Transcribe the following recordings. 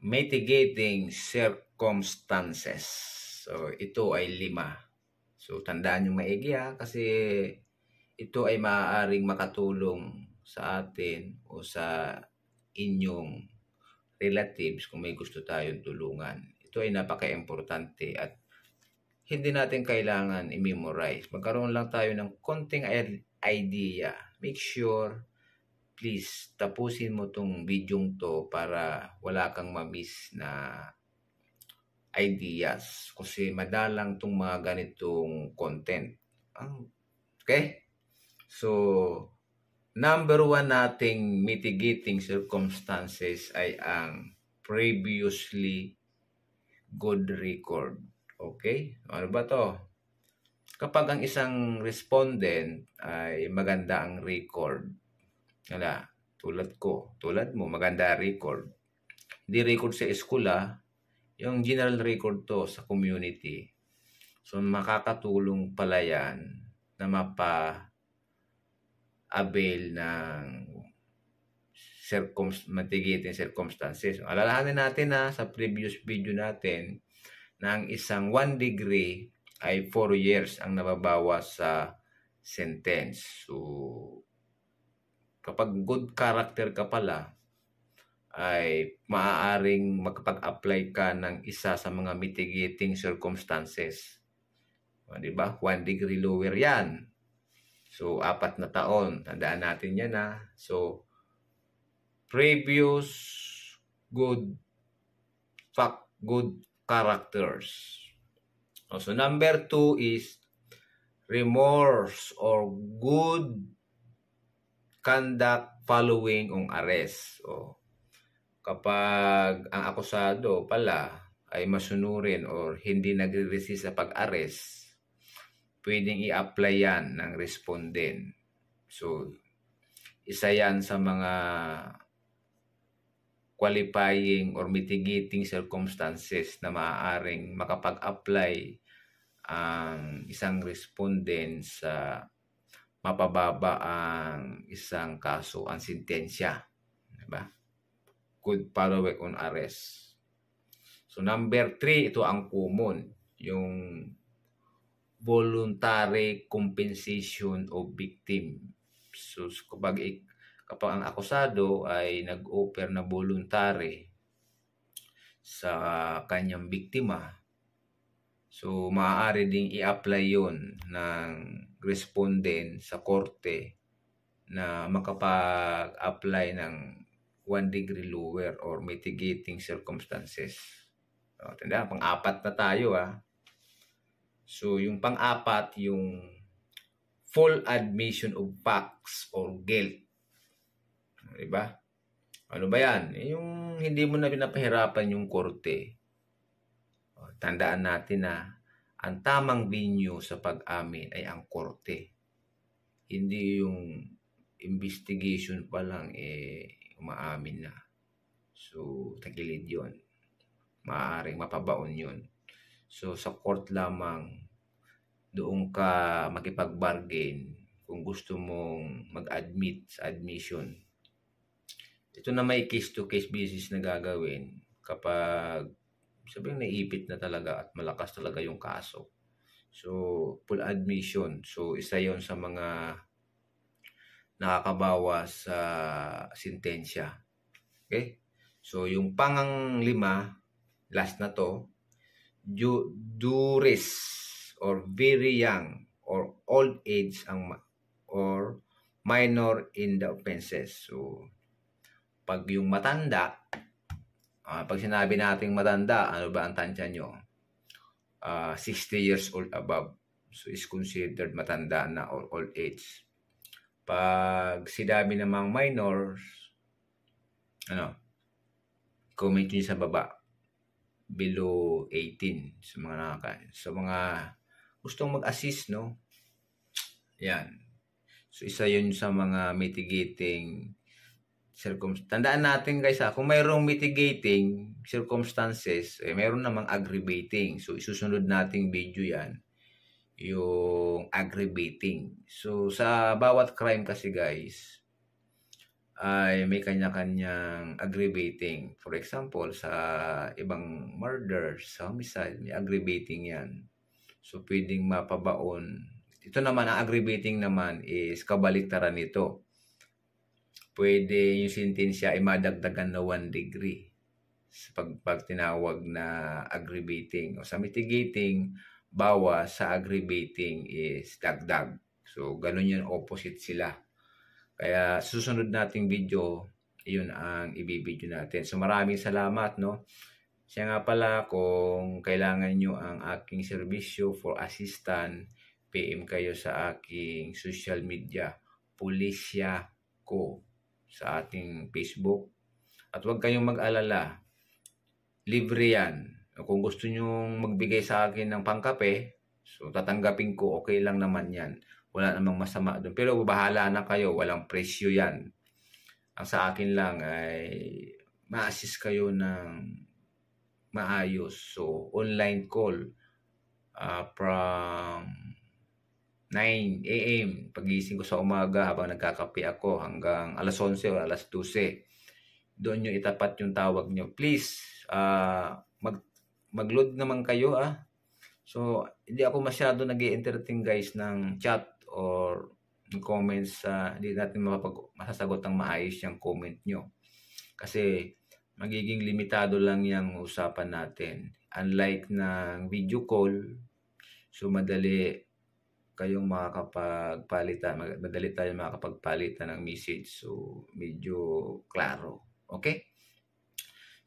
mitigating circumstances. So, ito ay lima. So, tandaan nyo maigi ha, kasi ito ay maaaring makatulong sa atin o sa inyong relatives kung may gusto tayong tulungan. Ito ay napaka-importante at hindi natin kailangan i-memorize. Magkaroon lang tayo ng konting idea. Make sure, please, tapusin mo tong video to para wala kang ma-miss na ideas. Kasi madalang tong mga ganitong content. Okay? So, number one nating mitigating circumstances ay ang previously good record. Okay? Ano ba to? Kapag ang isang respondent ay maganda ang record, wala, tulad ko, tulad mo, maganda record. Hindi record sa eskula, yung general record to sa community. So, makakatulong pala yan na mapa avail ng circum mitigating circumstances. Alalahanin natin na sa previous video natin, ng isang 1 degree ay 4 years ang nababawas sa sentence. So, kapag good character ka pala, ay maaaring makapag-apply ka ng isa sa mga mitigating circumstances. O, di ba? 1 degree lower yan. So, apat na taon. Tandaan natin yan ha. So, previous good fact, good characters. So number two is remorse or good conduct following ang arrest. So, kapag ang akusado pala ay masunurin or hindi nagre-resist sa pag-arrest, pwedeng i-apply yan ng respondent. So, isa yan sa mga qualifying or mitigating circumstances na maaaring makapag-apply ang isang respondent sa mapababa ang isang kaso, ang sintensya. Diba? Could follow on arrest. So number three, ito ang common. Yung voluntary compensation of victim. So kapag kapag ang akusado ay nag-offer na voluntary sa kanyang biktima, so maaari ding i-apply yon ng respondent sa korte na makapag-apply ng one degree lower or mitigating circumstances. So, tanda, pang-apat na tayo ah. So, yung pang-apat, yung full admission of facts or guilt Diba? Ano ba yan? Yung hindi mo na pinapahirapan yung korte. Tandaan natin na ang tamang venue sa pag-amin ay ang korte. Hindi yung investigation pa lang eh umaamin na. So, tagilid yon Maaring mapabaon yon So, sa court lamang doon ka makipag-bargain kung gusto mong mag-admit sa admission ito na may case-to-case basis na gagawin kapag sabihin naipit na talaga at malakas talaga yung kaso. So, full admission. So, isa yon sa mga nakakabawas sa sintensya. Okay? So, yung pangang lima, last na to, du duris or very young or old age ang or minor in the offenses. So, pag yung matanda, uh, pag sinabi nating matanda, ano ba ang tansya nyo? Uh, ah, 60 years old above. So, is considered matanda na or old age. Pag sinabi namang minors, ano, comment nyo sa baba. Below 18 sa mga nakaka sa mga gustong mag-assist, no? Yan. So, isa yun sa mga mitigating circumstances. Tandaan natin guys ha, kung mayroong mitigating circumstances, eh, mayroon namang aggravating. So, isusunod nating video yan, yung aggravating. So, sa bawat crime kasi guys, ay may kanya-kanyang aggravating. For example, sa ibang murder, sa homicide, may aggravating yan. So, pwedeng mapabaon. Ito naman, ang aggravating naman is kabaliktaran nito. Pwede yung sentensya ay madagdagan na 1 degree sa pag, pag tinawag na aggravating. O sa mitigating, bawa sa aggravating is dagdag. So, ganun yung opposite sila. Kaya susunod nating video, yun ang ibibideo natin. So maraming salamat, no? Siya nga pala, kung kailangan nyo ang aking serbisyo for assistant, PM kayo sa aking social media, Pulisya ko sa ating Facebook. At huwag kayong mag-alala, libre yan. Kung gusto nyo magbigay sa akin ng pangkape, so tatanggapin ko, okay lang naman yan wala namang masama doon. Pero bahala na kayo, walang presyo yan. Ang sa akin lang ay ma-assist kayo ng maayos. So, online call uh, from 9 a.m. Pagising ko sa umaga habang nagkakape ako hanggang alas 11 o alas 12. Doon nyo itapat yung tawag nyo. Please, uh, mag, mag-load naman kayo ah. So, hindi ako masyado nag entertain guys ng chat or comments uh, hindi natin mapapag masasagot ang maayos yung comment nyo. Kasi magiging limitado lang yung usapan natin. Unlike ng video call, so madali kayong makakapagpalitan, madali tayo makakapagpalitan ng message. So, medyo klaro. Okay?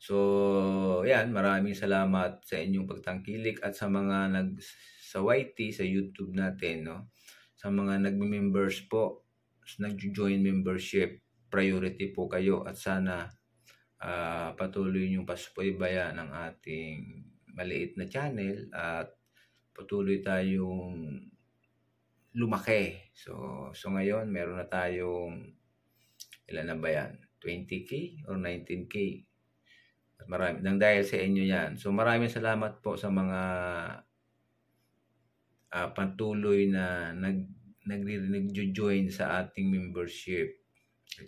So, yan, maraming salamat sa inyong pagtangkilik at sa mga nag sa YT, sa YouTube natin, no? sa mga nagme-members po, nag-join membership, priority po kayo at sana uh, patuloy niyong pasubaybayan ng ating maliit na channel at patuloy tayong lumaki. So, so ngayon, meron na tayong ilan na ba yan? 20k or 19k? At marami, nang dahil sa inyo yan. So maraming salamat po sa mga uh, patuloy na nag nagjo-join sa ating membership.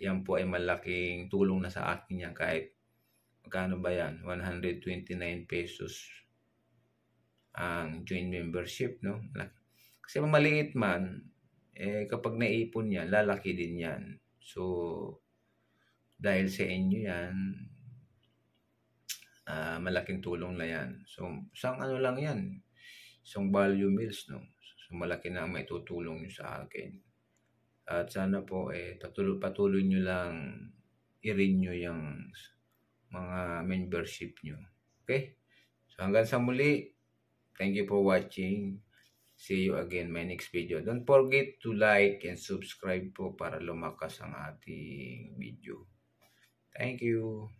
Yan po ay malaking tulong na sa akin yan kahit magkano ba yan? 129 pesos ang join membership, no? Kasi maliit man, eh, kapag naipon yan, lalaki din yan. So, dahil sa inyo yan, uh, malaking tulong na yan. So, isang ano lang yan, isang value meals, no? So, malaki na ang may tutulong nyo sa akin. At sana po, eh, patuloy, patuloy nyo lang i-renew yung mga membership nyo. Okay? So, hanggang sa muli, thank you for watching. See you again my next video. Don't forget to like and subscribe po para lumakas ang ating video. Thank you.